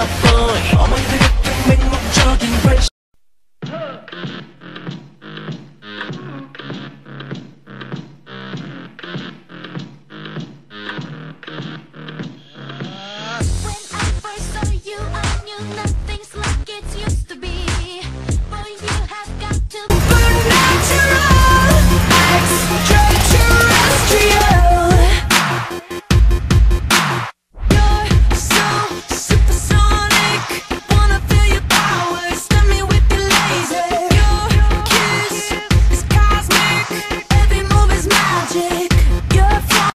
mặt tôi Họ mang thế make mặc cho